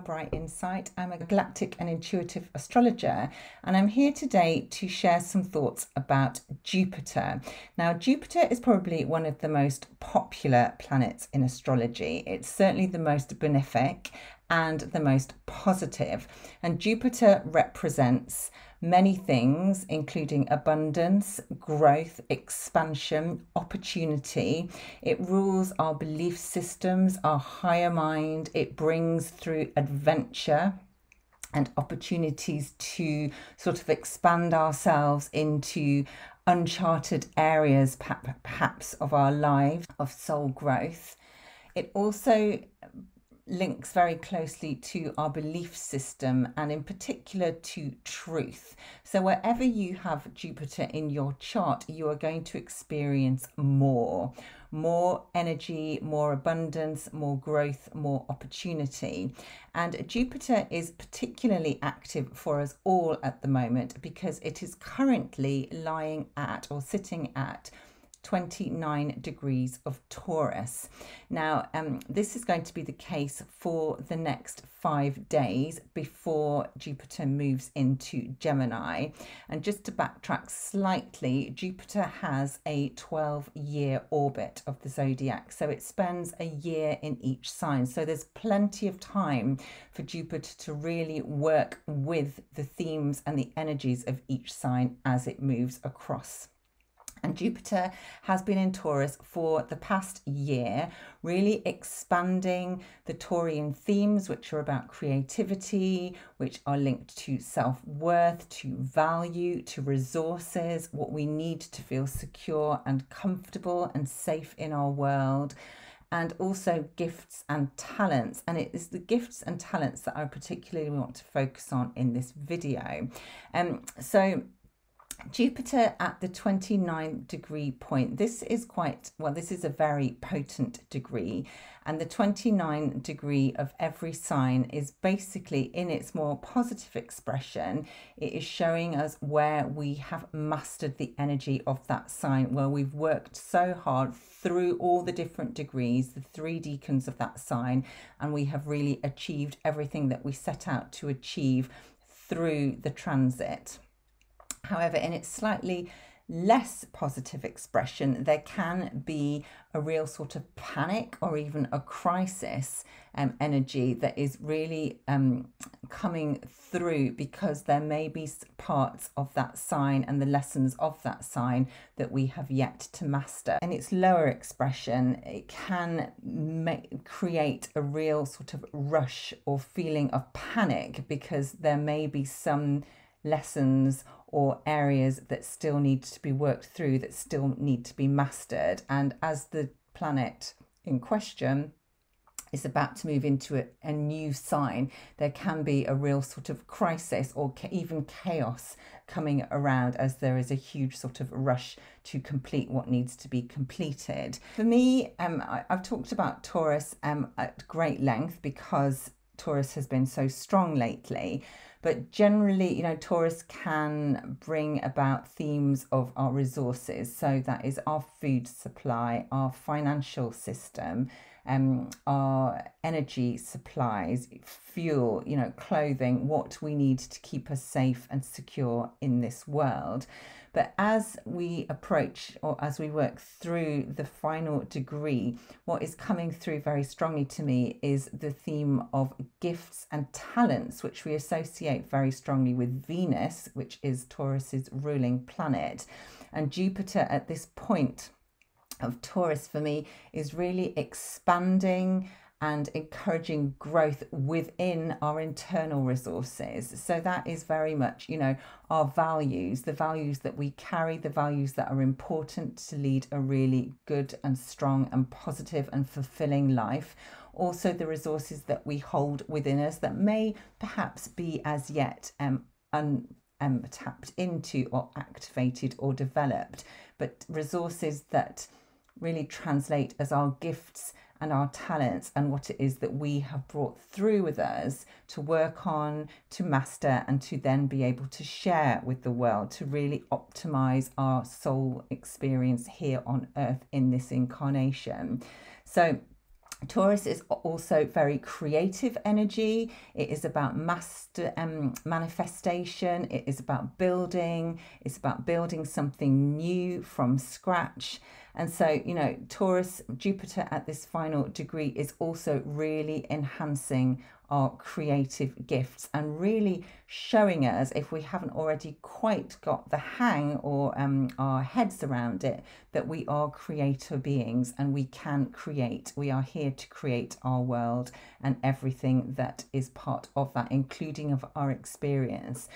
Bright Insight. I'm a galactic and intuitive astrologer, and I'm here today to share some thoughts about Jupiter. Now, Jupiter is probably one of the most popular planets in astrology. It's certainly the most benefic and the most positive, and Jupiter represents many things, including abundance, growth, expansion, opportunity. It rules our belief systems, our higher mind. It brings through adventure and opportunities to sort of expand ourselves into uncharted areas, perhaps, of our lives, of soul growth. It also links very closely to our belief system and, in particular, to truth. So, wherever you have Jupiter in your chart, you are going to experience more more energy, more abundance, more growth, more opportunity. And Jupiter is particularly active for us all at the moment because it is currently lying at or sitting at 29 degrees of Taurus. Now, um, this is going to be the case for the next five days before Jupiter moves into Gemini. And just to backtrack slightly, Jupiter has a 12 year orbit of the zodiac. So it spends a year in each sign. So there's plenty of time for Jupiter to really work with the themes and the energies of each sign as it moves across. And Jupiter has been in Taurus for the past year, really expanding the Taurian themes, which are about creativity, which are linked to self worth, to value, to resources, what we need to feel secure and comfortable and safe in our world and also gifts and talents. And it is the gifts and talents that I particularly want to focus on in this video. Um, so Jupiter at the 29 degree point. This is quite, well, this is a very potent degree. And the 29 degree of every sign is basically in its more positive expression. It is showing us where we have mastered the energy of that sign, where we've worked so hard through all the different degrees, the three decans of that sign, and we have really achieved everything that we set out to achieve through the transit. However, in its slightly less positive expression, there can be a real sort of panic or even a crisis um, energy that is really um, coming through because there may be parts of that sign and the lessons of that sign that we have yet to master. In its lower expression, it can make, create a real sort of rush or feeling of panic because there may be some lessons or areas that still need to be worked through, that still need to be mastered. And as the planet in question is about to move into a, a new sign, there can be a real sort of crisis or ca- even chaos coming around as there is a huge sort of rush to complete what needs to be completed. For me, um, I, have talked about Taurus um, at great length because Taurus has been so strong lately. But generally, you know, Taurus can bring about themes of our resources. So that is our food supply, our financial system, um, our energy supplies, fuel, you know, clothing, what we need to keep us safe and secure in this world. But as we approach or as we work through the final degree, what is coming through very strongly to me is the theme of gifts and talents, which we associate very strongly with Venus, which is Taurus's ruling planet. And Jupiter at this point of Taurus for me is really expanding and encouraging growth within our internal resources. So that is very much, you know, our values, the values that we carry, the values that are important to lead a really good and strong and positive and fulfilling life. Also, the resources that we hold within us that may perhaps be as yet um, un, um, tapped into or activated or developed, but resources that really translate as our gifts and our talents and what it is that we have brought through with us to work on, to master, and to then be able to share with the world to really optimize our soul experience here on earth in this incarnation. So, Taurus is also very creative energy. It is about master um, manifestation. It is about building. It's about building something new from scratch. And so, you know, Taurus, Jupiter at this final degree is also really enhancing our creative gifts and really showing us, if we haven't already quite got the hang or um, our heads around it, that we are creator beings and we can create. We are here to create our world and everything that is part of that, including of our experience.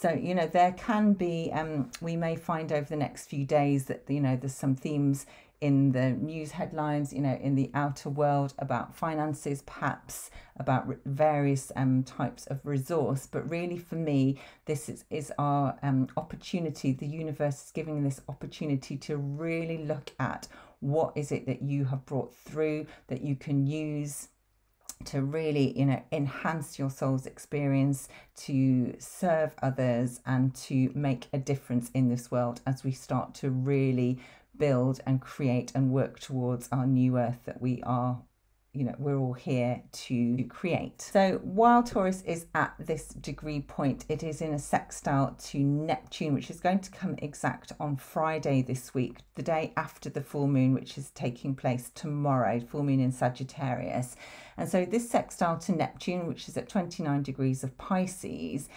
So, you know, there can be, um, we may find over the next few days that, you know, there's some themes in the news headlines, you know, in the outer world about finances, perhaps about various um, types of resource. But really, for me, this is, is our um, opportunity. The universe is giving this opportunity to really look at what is it that you have brought through that you can use to really you know enhance your soul's experience to serve others and to make a difference in this world as we start to really build and create and work towards our new earth that we are you know we're all here to create so while taurus is at this degree point it is in a sextile to neptune which is going to come exact on friday this week the day after the full moon which is taking place tomorrow full moon in sagittarius and so this sextile to neptune which is at 29 degrees of pisces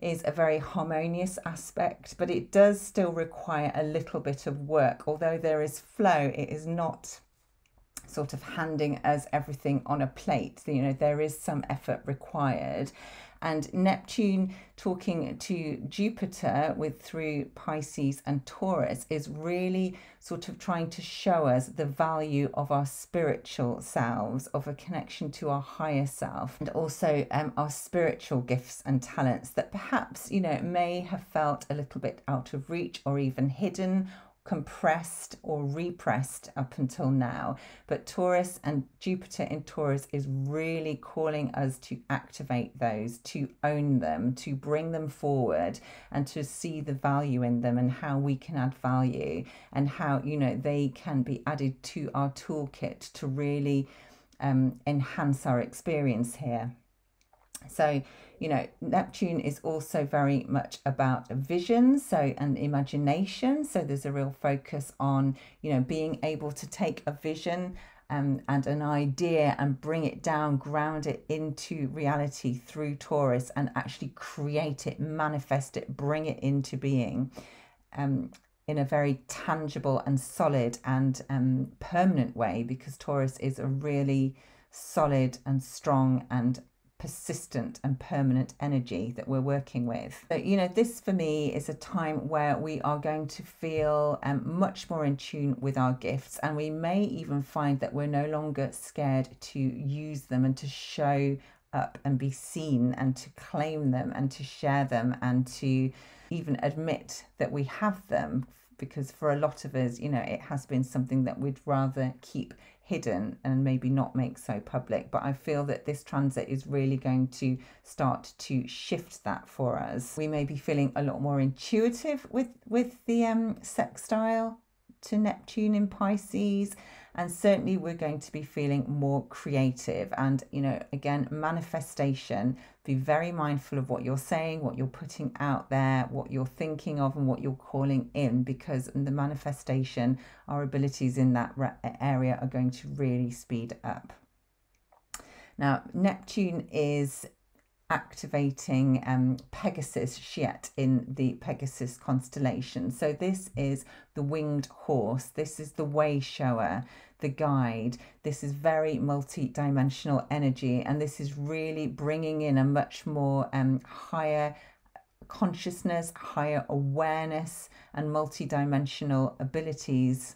is a very harmonious aspect, but it does still require a little bit of work. Although there is flow, it is not sort of handing us everything on a plate. You know, there is some effort required and Neptune talking to Jupiter with through Pisces and Taurus is really sort of trying to show us the value of our spiritual selves, of a connection to our higher self, and also um, our spiritual gifts and talents that perhaps, you know, may have felt a little bit out of reach or even hidden compressed or repressed up until now. But Taurus and Jupiter in Taurus is really calling us to activate those, to own them, to bring them forward, and to see the value in them and how we can add value and how, you know, they can be added to our toolkit to really um, enhance our experience here. So, you know, Neptune is also very much about vision, so and imagination. So there's a real focus on, you know, being able to take a vision um, and an idea and bring it down, ground it into reality through Taurus and actually create it, manifest it, bring it into being. Um, in a very tangible and solid and um, permanent way because Taurus is a really solid and strong and persistent and permanent energy that we're working with. So, you know, this for me is a time where we are going to feel um, much more in tune with our gifts, and we may even find that we're no longer scared to use them and to show up and be seen and to claim them and to share them and to even admit that we have them because for a lot of us you know it has been something that we'd rather keep hidden and maybe not make so public. But I feel that this transit is really going to start to shift that for us. We may be feeling a lot more intuitive with with the um, sextile to Neptune in Pisces and certainly we're going to be feeling more creative and you know again manifestation. Be very mindful of what you're saying what you're putting out there what you're thinking of and what you're calling in because the manifestation our abilities in that area are going to really speed up. Now neptune is activating um, Pegasus Scheat in the Pegasus constellation. So this is the winged horse. This is the way shower, the guide. This is very multi-dimensional energy, and this is really bringing in a much more um, higher consciousness, higher awareness, and multi-dimensional abilities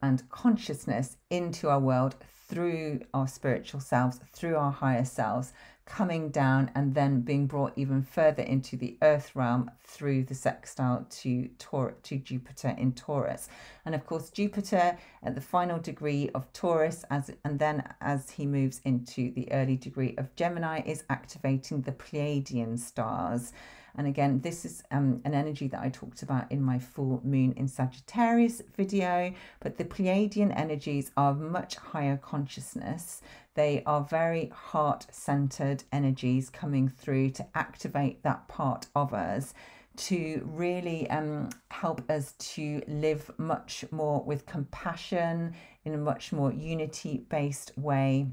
and consciousness into our world through our spiritual selves, through our higher selves, coming down and then being brought even further into the earth realm through the sextile to Taur- to Jupiter in Taurus. And of course Jupiter at the final degree of Taurus as and then as he moves into the early degree of Gemini is activating the Pleiadian stars. And again, this is um, an energy that I talked about in my full moon in Sagittarius video. But the Pleiadian energies are much higher consciousness. They are very heart centered energies coming through to activate that part of us to really um, help us to live much more with compassion in a much more unity based way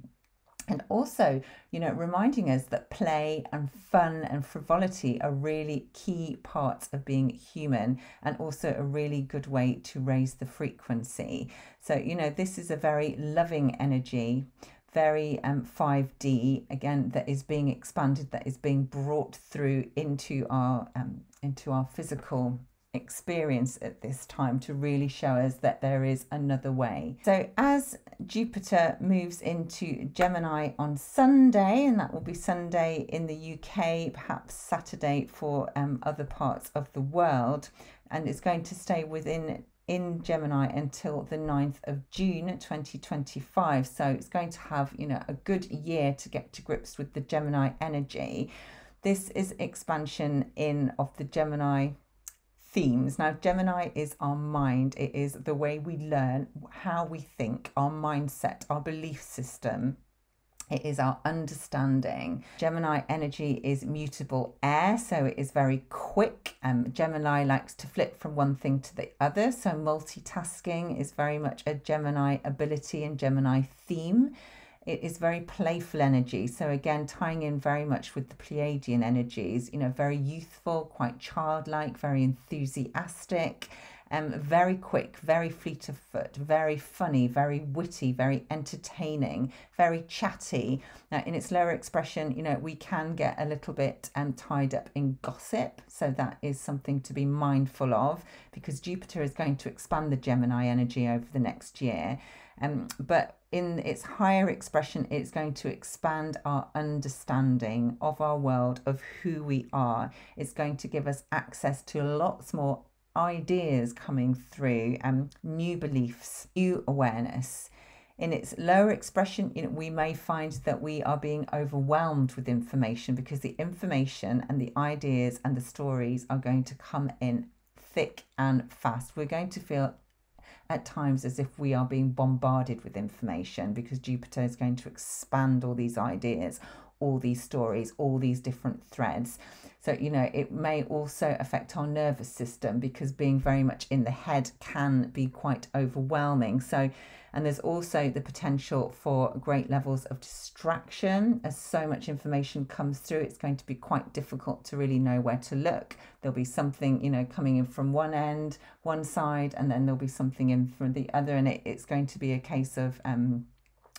and also, you know, reminding us that play and fun and frivolity are really key parts of being human and also a really good way to raise the frequency. So, you know, this is a very loving energy, very um, 5D, again, that is being expanded, that is being brought through into our um, into our physical experience at this time to really show us that there is another way. So, as Jupiter moves into Gemini on Sunday, and that will be Sunday in the UK, perhaps Saturday for um, other parts of the world, and it's going to stay within in Gemini until the 9th of June 2025. So it's going to have, you know, a good year to get to grips with the Gemini energy. This is expansion in of the Gemini themes. Now, Gemini is our mind, it is the way we learn, how we think, our mindset, our belief system. It is our understanding. Gemini energy is mutable air, so it is very quick. Um, Gemini likes to flip from one thing to the other, so multitasking is very much a Gemini ability and Gemini theme. It is very playful energy. So again, tying in very much with the Pleiadian energies, you know, very youthful, quite childlike, very enthusiastic, um, very quick, very fleet of foot, very funny, very witty, very entertaining, very chatty. Now, in its lower expression, you know, we can get a little bit um, tied up in gossip. So that is something to be mindful of because Jupiter is going to expand the Gemini energy over the next year. Um, but in its higher expression, it's going to expand our understanding of our world, of who we are. It's going to give us access to lots more ideas coming through, um, new beliefs, new awareness. In its lower expression, you know, we may find that we are being overwhelmed with information because the information and the ideas and the stories are going to come in thick and fast. We're going to feel at times as if we are being bombarded with information because Jupiter is going to expand all these ideas, all these stories, all these different threads. So, you know, it may also affect our nervous system because being very much in the head can be quite overwhelming. So, and there's also the potential for great levels of distraction as so much information comes through. It's going to be quite difficult to really know where to look. There'll be something, you know, coming in from one end, one side, and then there'll be something in from the other. And it, it's going to be a case of, um,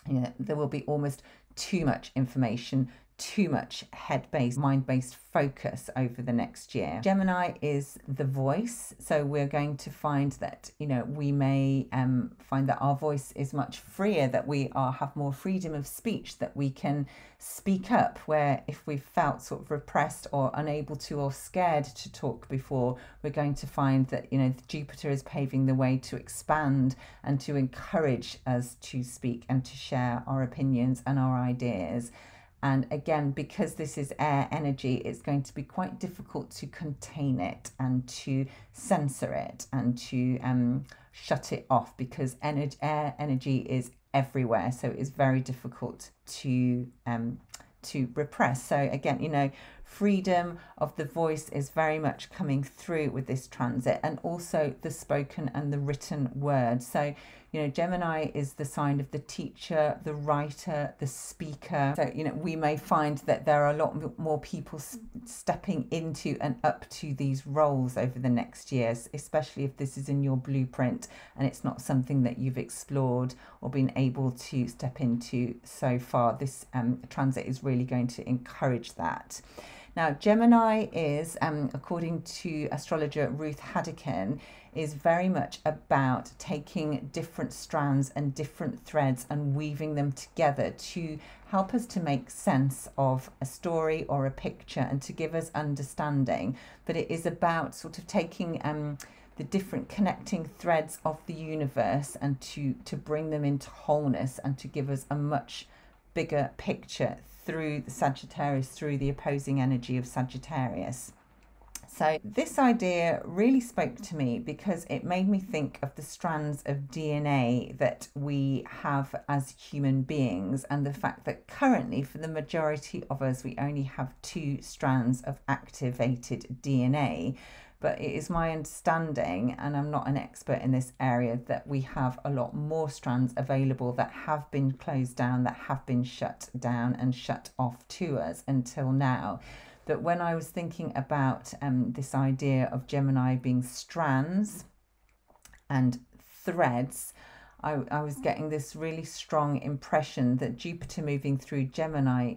you know, there will be almost too much information too much head based, mind based focus over the next year. Gemini is the voice. So we're going to find that, you know, we may um, find that our voice is much freer, that we are have more freedom of speech, that we can speak up where if we felt sort of repressed or unable to or scared to talk before, we're going to find that, you know, Jupiter is paving the way to expand and to encourage us to speak and to share our opinions and our ideas. And again, because this is air energy, it's going to be quite difficult to contain it and to censor it and to um, shut it off because energy, air energy is everywhere. So it's very difficult to um, to repress. So again, you know, freedom of the voice is very much coming through with this transit and also the spoken and the written word. So, you know, Gemini is the sign of the teacher, the writer, the speaker. So, you know, we may find that there are a lot more people stepping into and up to these roles over the next years, especially if this is in your blueprint and it's not something that you've explored or been able to step into so far. This um, transit is really going to encourage that. Now, Gemini is, um, according to astrologer Ruth Hadikin, is very much about taking different strands and different threads and weaving them together to help us to make sense of a story or a picture and to give us understanding. But it is about sort of taking um, the different connecting threads of the universe and to, to bring them into wholeness and to give us a much bigger picture through the Sagittarius, through the opposing energy of Sagittarius. So, this idea really spoke to me because it made me think of the strands of DNA that we have as human beings, and the fact that currently, for the majority of us, we only have two strands of activated DNA. But it is my understanding, and I'm not an expert in this area, that we have a lot more strands available that have been closed down, that have been shut down and shut off to us until now. That when I was thinking about um, this idea of Gemini being strands and threads, I, I was getting this really strong impression that Jupiter moving through Gemini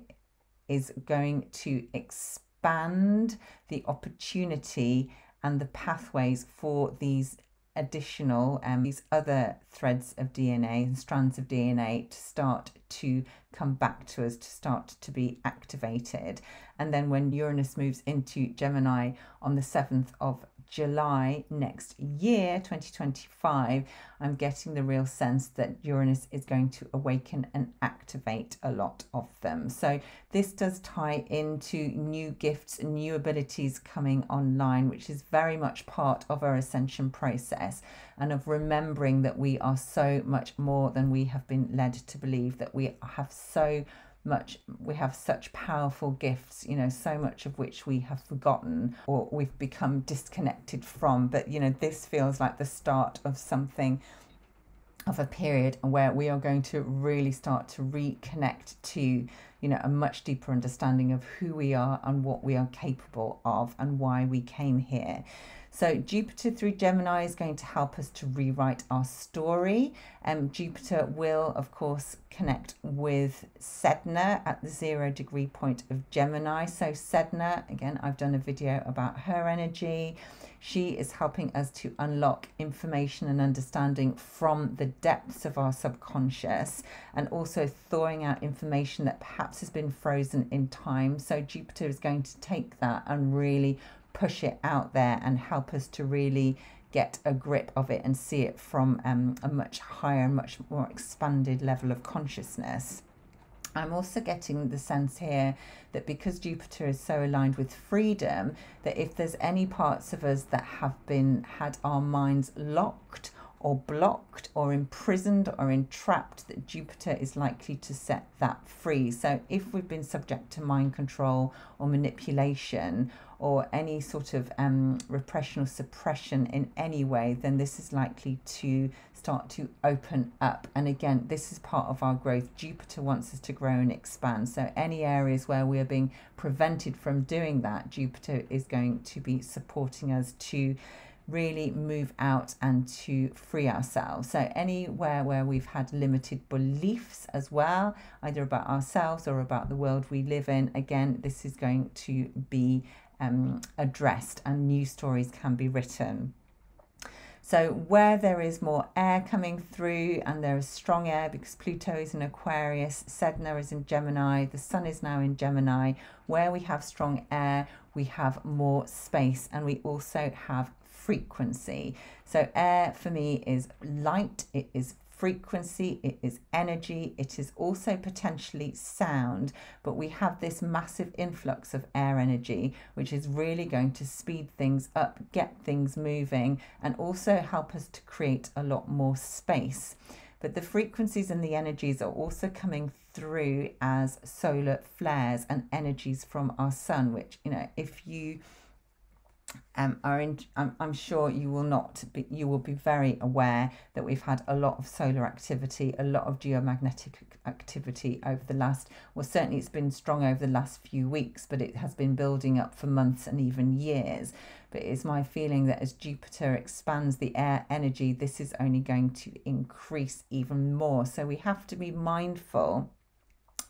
is going to expand the opportunity and the pathways for these additional um, these other threads of DNA and strands of DNA to start to come back to us to start to be activated. And then when Uranus moves into Gemini on the 7th of July next year, 2025, I'm getting the real sense that Uranus is going to awaken and activate a lot of them. So, this does tie into new gifts and new abilities coming online, which is very much part of our ascension process and of remembering that we are so much more than we have been led to believe, that we have so much we have such powerful gifts you know so much of which we have forgotten or we've become disconnected from. But you know this feels like the start of something of a period where we are going to really start to reconnect to you know a much deeper understanding of who we are and what we are capable of and why we came here so Jupiter through Gemini is going to help us to rewrite our story. Um, Jupiter will, of course, connect with Sedna at the zero degree point of Gemini. So Sedna, again, I've done a video about her energy. She is helping us to unlock information and understanding from the depths of our subconscious and also thawing out information that perhaps has been frozen in time. So Jupiter is going to take that and really push it out there and help us to really get a grip of it and see it from um, a much higher, much more expanded level of consciousness. I'm also getting the sense here that because Jupiter is so aligned with freedom, that if there's any parts of us that have been had our minds locked or blocked or imprisoned or entrapped, that Jupiter is likely to set that free. So if we've been subject to mind control or manipulation or any sort of um, repression or suppression in any way, then this is likely to start to open up. And again, this is part of our growth. Jupiter wants us to grow and expand. So, any areas where we are being prevented from doing that, Jupiter is going to be supporting us to really move out and to free ourselves. So, anywhere where we've had limited beliefs as well, either about ourselves or about the world we live in, again, this is going to be um, addressed and new stories can be written. So, where there is more air coming through and there is strong air because Pluto is in Aquarius, Sedna is in Gemini, the Sun is now in Gemini, where we have strong air, we have more space and we also have frequency. So, air for me is light, it is frequency, it is energy, it is also potentially sound, but we have this massive influx of air energy, which is really going to speed things up, get things moving, and also help us to create a lot more space. But the frequencies and the energies are also coming through as solar flares and energies from our sun, which, you know, if you um, are in, I'm, I'm sure you will not be, you will be very aware that we've had a lot of solar activity, a lot of geomagnetic activity over the last, well, certainly it's been strong over the last few weeks, but it has been building up for months and even years. But it's my feeling that as Jupiter expands the air energy, this is only going to increase even more. So we have to be mindful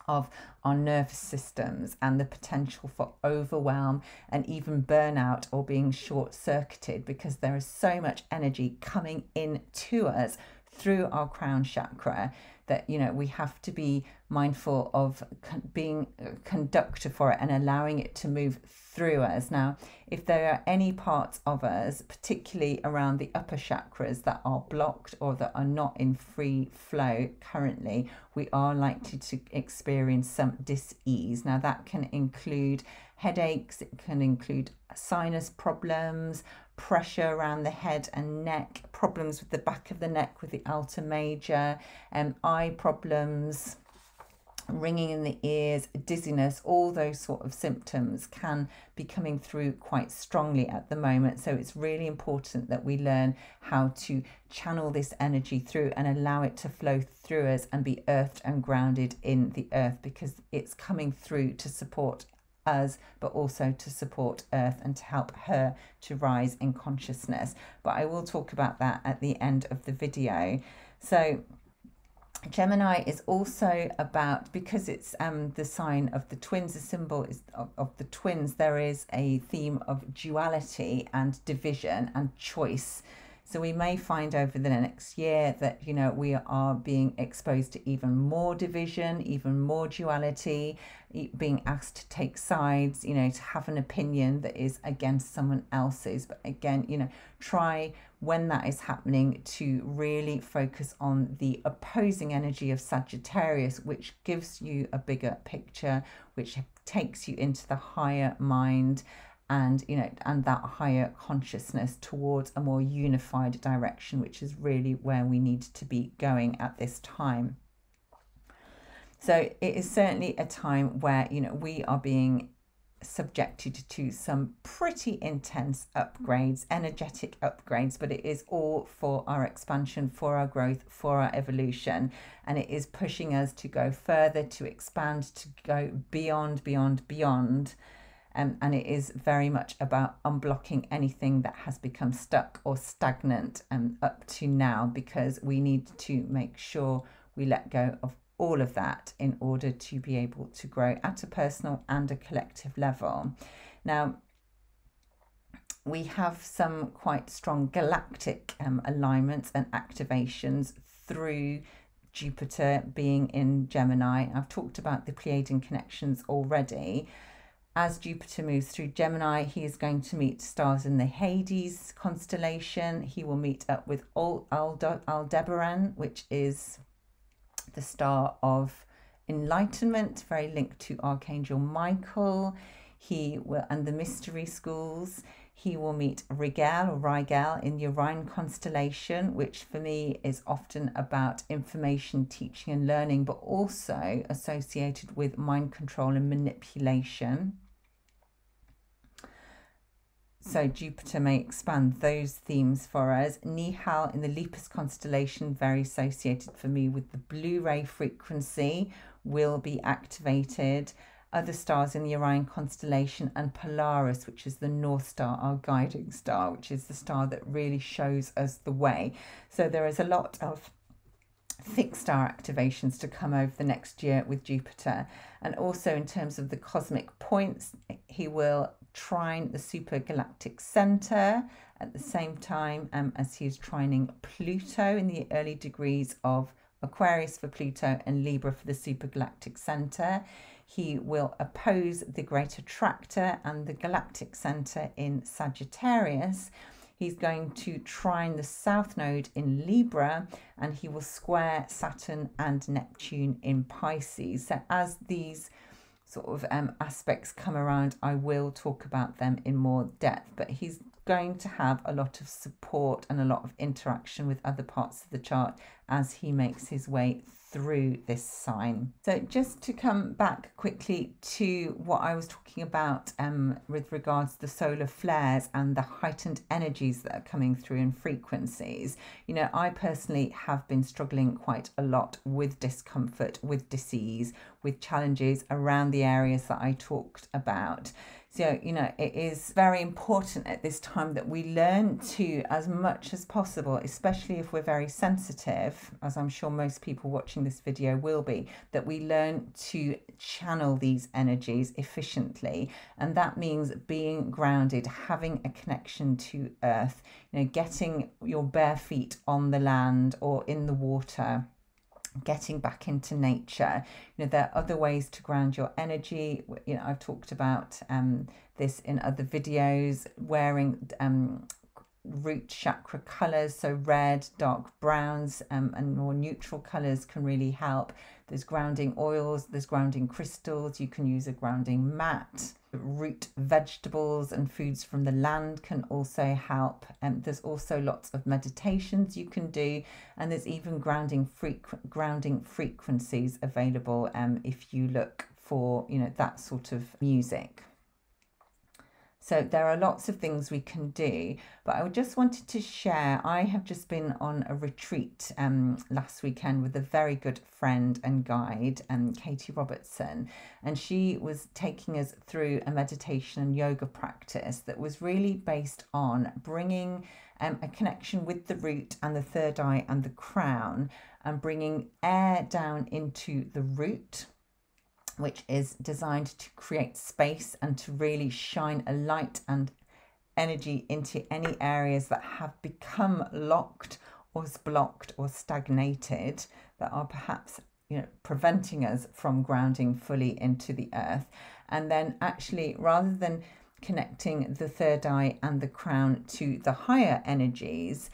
of our nervous systems and the potential for overwhelm and even burnout or being short circuited because there is so much energy coming in to us through our crown chakra that you know we have to be mindful of being a conductor for it and allowing it to move through us. Now if there are any parts of us particularly around the upper chakras that are blocked or that are not in free flow currently we are likely to experience some dis-ease. Now that can include headaches it can include sinus problems pressure around the head and neck, problems with the back of the neck with the alta major, um, eye problems, ringing in the ears, dizziness, all those sort of symptoms can be coming through quite strongly at the moment. So it's really important that we learn how to channel this energy through and allow it to flow through us and be earthed and grounded in the earth because it's coming through to support us, but also to support Earth and to help her to rise in consciousness. But I will talk about that at the end of the video. So, Gemini is also about because it's um, the sign of the twins, the symbol is of, of the twins. There is a theme of duality and division and choice. So we may find over the next year that, you know, we are being exposed to even more division, even more duality, being asked to take sides, you know, to have an opinion that is against someone else's. But again, you know, try when that is happening to really focus on the opposing energy of Sagittarius, which gives you a bigger picture, which takes you into the higher mind and you know and that higher consciousness towards a more unified direction which is really where we need to be going at this time. So it is certainly a time where you know we are being subjected to some pretty intense upgrades energetic upgrades but it is all for our expansion for our growth for our evolution. And it is pushing us to go further to expand to go beyond beyond beyond um, and it is very much about unblocking anything that has become stuck or stagnant um, up to now because we need to make sure we let go of all of that in order to be able to grow at a personal and a collective level. Now, we have some quite strong galactic um, alignments and activations through Jupiter being in Gemini. I've talked about the Pleiadian connections already as Jupiter moves through Gemini, he is going to meet stars in the Hyades constellation. He will meet up with Aldebaran, which is the star of enlightenment, very linked to Archangel Michael. He will, and the mystery schools. He will meet Rigel or Rigel in the Orion constellation, which for me is often about information, teaching, and learning, but also associated with mind control and manipulation. So Jupiter may expand those themes for us. Nihal in the Lepus constellation, very associated for me with the blue ray frequency, will be activated. Other stars in the Orion constellation and Polaris, which is the North Star, our guiding star, which is the star that really shows us the way. So there is a lot of fixed star activations to come over the next year with Jupiter. And also in terms of the cosmic points, he will trine the supergalactic center at the same time um, as he is trining Pluto in the early degrees of Aquarius for Pluto and Libra for the supergalactic center. He will oppose the great attractor and the galactic center in Sagittarius. He's going to trine the south node in Libra and he will square Saturn and Neptune in Pisces. So, as these sort of um, aspects come around, I will talk about them in more depth. But he's going to have a lot of support and a lot of interaction with other parts of the chart as he makes his way through this sign. So just to come back quickly to what I was talking about um, with regards to the solar flares and the heightened energies that are coming through in frequencies, you know, I personally have been struggling quite a lot with discomfort, with disease, with challenges around the areas that I talked about. So, you know, it is very important at this time that we learn to, as much as possible, especially if we're very sensitive, as I'm sure most people watching this video will be, that we learn to channel these energies efficiently. And that means being grounded, having a connection to earth, you know, getting your bare feet on the land or in the water getting back into nature. You know there are other ways to ground your energy. You know i've talked about um, this in other videos wearing um, root chakra colors so red dark browns um, and more neutral colors can really help. There's grounding oils there's grounding crystals you can use a grounding mat root vegetables and foods from the land can also help. And um, there's also lots of meditations you can do and there's even grounding frequ- grounding frequencies available um, if you look for you know that sort of music so there are lots of things we can do, but I just wanted to share. I have just been on a retreat um, last weekend with a very good friend and guide, um, Katie Robertson, and she was taking us through a meditation and yoga practice that was really based on bringing um, a connection with the root and the third eye and the crown, and bringing air down into the root which is designed to create space and to really shine a light and energy into any areas that have become locked or blocked or stagnated that are perhaps you know preventing us from grounding fully into the earth. And then actually rather than connecting the third eye and the crown to the higher energies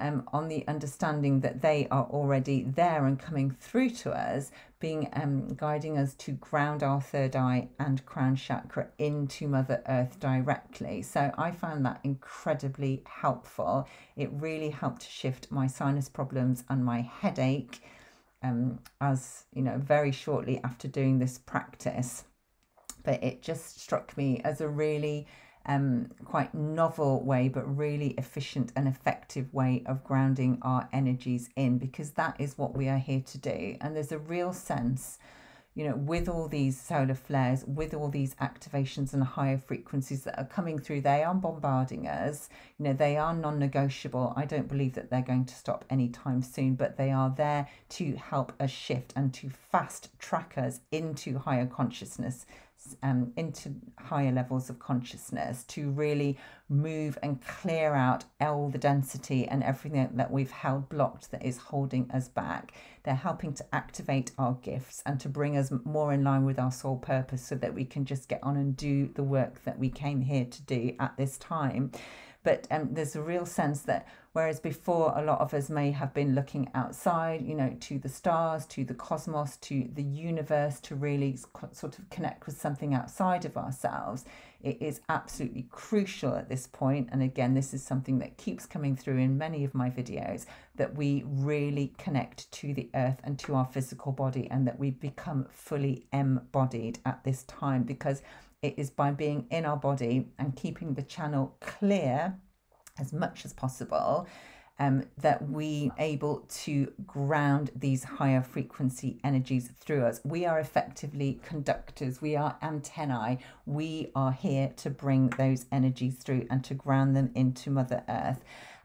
um, on the understanding that they are already there and coming through to us, being um, guiding us to ground our third eye and crown chakra into Mother Earth directly. So I found that incredibly helpful. It really helped shift my sinus problems and my headache. Um, as you know, very shortly after doing this practice, but it just struck me as a really um, quite novel way, but really efficient and effective way of grounding our energies in because that is what we are here to do. And there's a real sense, you know, with all these solar flares, with all these activations and higher frequencies that are coming through, they are bombarding us. You know, they are non negotiable. I don't believe that they're going to stop anytime soon, but they are there to help us shift and to fast track us into higher consciousness um, into higher levels of consciousness to really move and clear out all the density and everything that we've held blocked that is holding us back. They're helping to activate our gifts and to bring us more in line with our soul purpose so that we can just get on and do the work that we came here to do at this time. But um, there's a real sense that whereas before a lot of us may have been looking outside, you know, to the stars, to the cosmos, to the universe to really sort of connect with something outside of ourselves, it is absolutely crucial at this point. And again, this is something that keeps coming through in many of my videos that we really connect to the earth and to our physical body and that we become fully embodied at this time because it is by being in our body and keeping the channel clear as much as possible um, that we able to ground these higher frequency energies through us. We are effectively conductors, we are antennae, we are here to bring those energies through and to ground them into Mother Earth.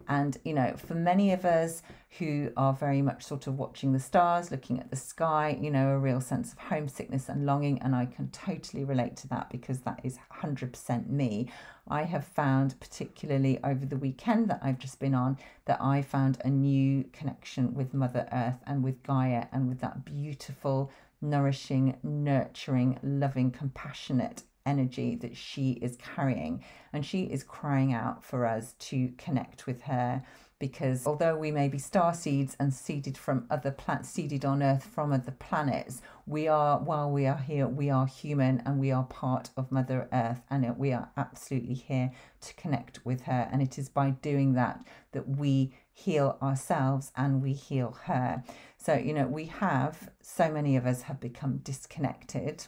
And, you know, for many of us who are very much sort of watching the stars, looking at the sky, you know, a real sense of homesickness and longing. And I can totally relate to that because that is 100% me. I have found, particularly over the weekend that I've just been on, that I found a new connection with Mother Earth and with Gaia and with that beautiful, nourishing, nurturing, loving, compassionate energy that she is carrying. And she is crying out for us to connect with her because although we may be star seeds and seeded from other planets, seeded on earth from other planets, we are, while we are here, we are human and we are part of Mother Earth and we are absolutely here to connect with her. And it is by doing that that we heal ourselves and we heal her. So, you know, we have, so many of us have become disconnected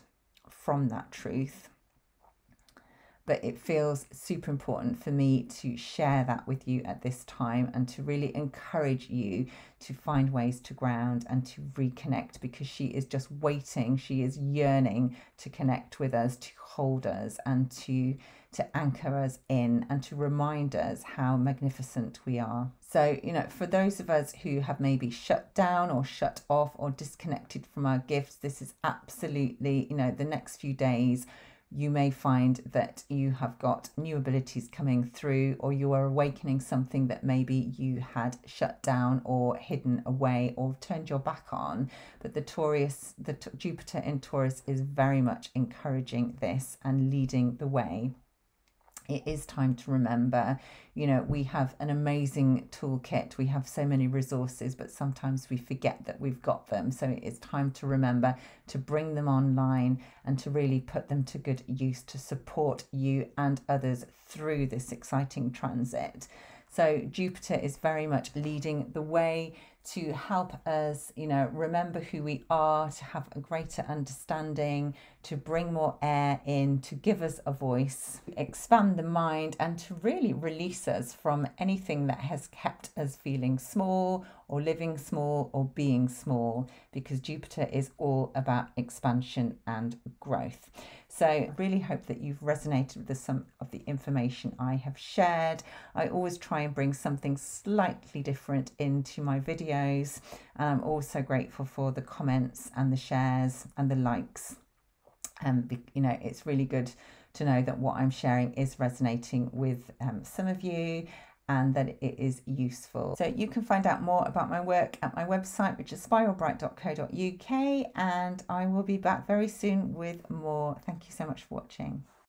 from that truth but it feels super important for me to share that with you at this time and to really encourage you to find ways to ground and to reconnect because she is just waiting she is yearning to connect with us to hold us and to to anchor us in and to remind us how magnificent we are. So you know for those of us who have maybe shut down or shut off or disconnected from our gifts this is absolutely you know the next few days you may find that you have got new abilities coming through, or you are awakening something that maybe you had shut down or hidden away or turned your back on. But the Taurus, the Jupiter in Taurus is very much encouraging this and leading the way it is time to remember. You know, we have an amazing toolkit, we have so many resources, but sometimes we forget that we've got them. So it is time to remember to bring them online and to really put them to good use to support you and others through this exciting transit. So Jupiter is very much leading the way to help us, you know, remember who we are, to have a greater understanding, to bring more air in, to give us a voice, expand the mind, and to really release us from anything that has kept us feeling small or living small or being small, because Jupiter is all about expansion and growth. So, I really hope that you've resonated with some of the information I have shared. I always try and bring something slightly different into my videos, and I'm also grateful for the comments and the shares and the likes. Um, you know, it's really good to know that what I'm sharing is resonating with um, some of you and that it is useful. So you can find out more about my work at my website, which is spiralbright.co.uk, and I will be back very soon with more. Thank you so much for watching.